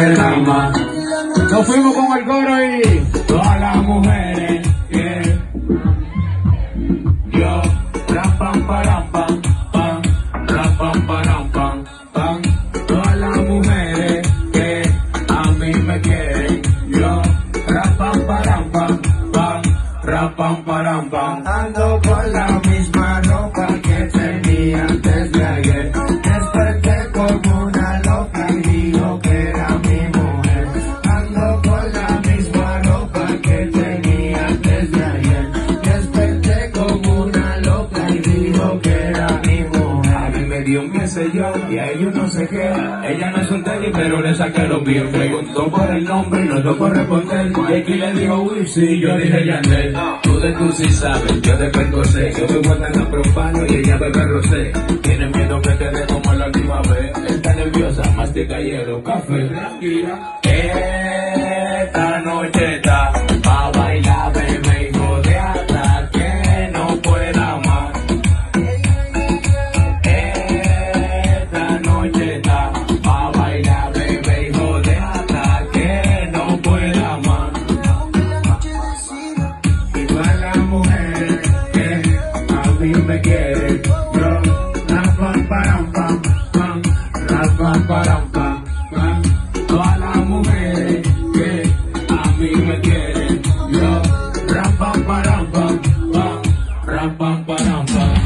Nos fuimos con el coro y todas las mujeres, yeah. Yo, rapam param pam, pam, rapam param pam, pam. Todas las mujeres que a mí me quieren, yo, rapam param pam, pam, rapam param pam. Ando con la misma ropa que tenía antes de me dio un yo y a ellos no sé qué. Ella no es un teddy, pero le saqué los pies. Preguntó por el nombre y no tocó responder. Y aquí le dijo Wipsy, yo dije Yandel. Tú de tú sí sabes, yo de perco sé. Yo me guardan a propano y ella bebe rosé. Tiene miedo que te dé como la última vez. Está nerviosa, mastica hielo, café, tranquila. Esta pan para un pan. Todas las mujeres que a mí me quieren, yo. Ram, pam, param, pam, pam. Ram, pam.